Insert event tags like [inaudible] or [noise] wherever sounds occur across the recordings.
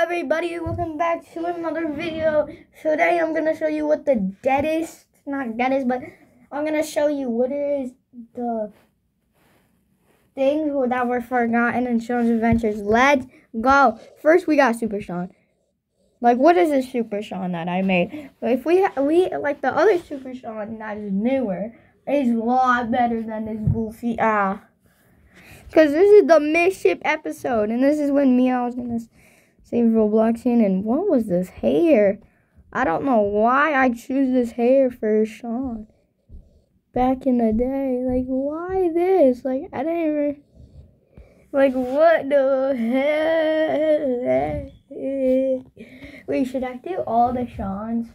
everybody, welcome back to another video. Today I'm gonna show you what the deadest, not deadest, but I'm gonna show you what is the things that were forgotten in Sean's Adventures. Let's go. First we got Super Sean. Like what is this Super Sean that I made? But if we we like the other Super Sean that is newer is a lot better than this goofy ah. Because this is the misship episode, and this is when Meow was gonna save Robloxian. And what was this hair? I don't know why I choose this hair for Sean. Back in the day, like why this? Like I didn't even. Like what the hell? Wait, should I do all the Seans?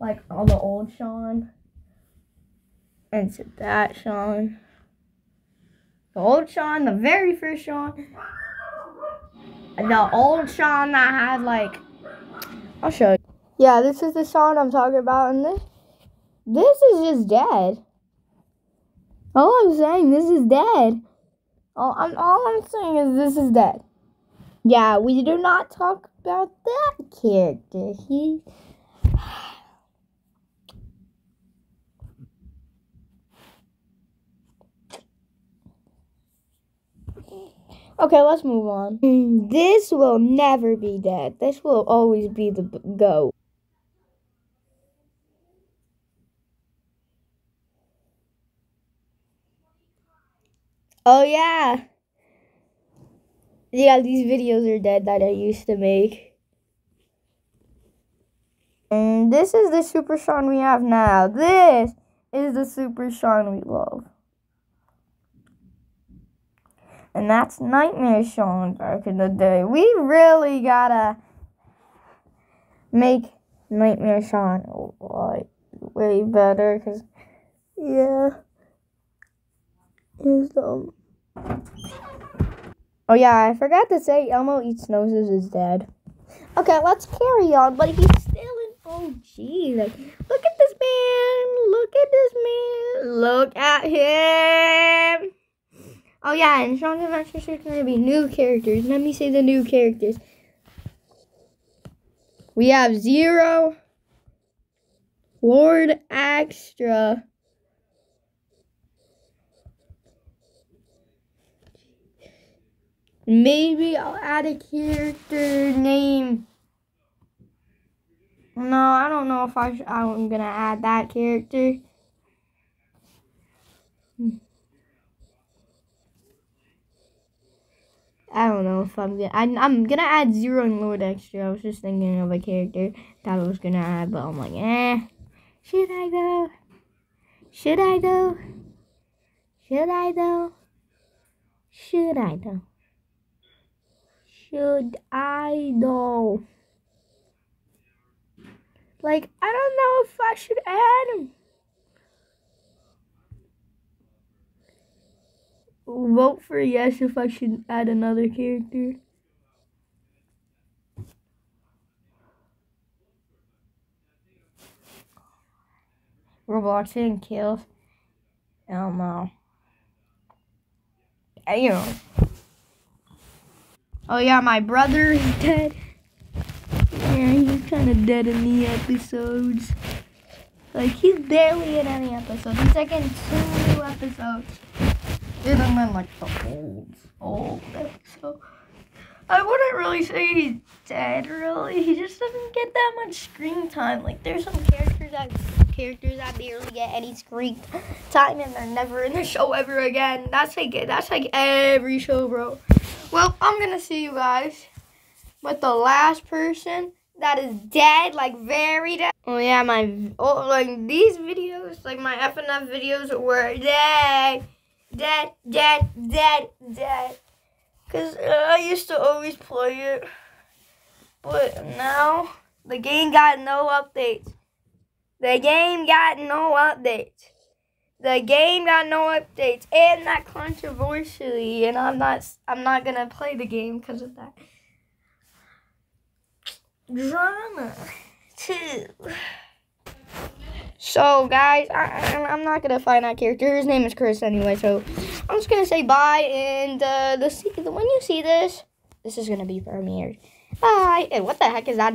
Like all the old Sean? And to that Sean. The old Sean, the very first Sean. The old Sean that had like I'll show you. Yeah, this is the Sean I'm talking about and this this is just dead. All I'm saying, this is dead. All I'm all I'm saying is this is dead. Yeah, we do not talk about that character. He Okay, let's move on. [laughs] This will never be dead. This will always be the go. Oh yeah. Yeah, these videos are dead that I used to make. And this is the Super Sean we have now. This is the Super Sean we love. And that's Nightmare Sean back in the day. We really gotta make Nightmare Sean like way better because yeah, is um. Oh yeah, I forgot to say Elmo Eats Noses is dead. Okay, let's carry on, but he's still in OG. Like, look at this man. Look at this man. Look at him. Oh yeah, and Sean's Adventures are going to be new characters. Let me say the new characters. We have Zero, Lord Extra, Maybe I'll add a character name. No, I don't know if I I'm gonna add that character. Hmm. I don't know if I'm gonna. I, am gonna add Zero and Lord Extra. I was just thinking of a character that I was gonna add, but I'm like, eh. Should I though? Should I go? Should I though? Should I though? Should I though? Like, I don't know if I should add him. Vote for yes if I should add another character. Roblox and kills. I don't know. Damn. Oh yeah, my brother is dead. Yeah, he's kind of dead in the episodes. Like, he's barely in any episode. He's like in two episodes. And in like the old, old episode. I wouldn't really say he's dead, really. He just doesn't get that much screen time. Like, there's some characters that characters that barely get any screen time, and they're never in the show ever again. That's like that's like every show, bro. Well, I'm gonna see you guys with the last person that is dead, like very dead. Oh yeah, my oh like these videos, like my FNF videos were dead dead, dead, dead, dead. Because uh, I used to always play it. But now, the game got no updates. The game got no updates. The game got no updates. And that controversially. And I'm not, I'm not to play the game because of that. Drama. Too. So, guys, I, am not going to find that character. His name is Chris anyway, so I'm just going to say bye. And uh, the, when you see this, this is gonna be premiered. Bye. And what the heck is that?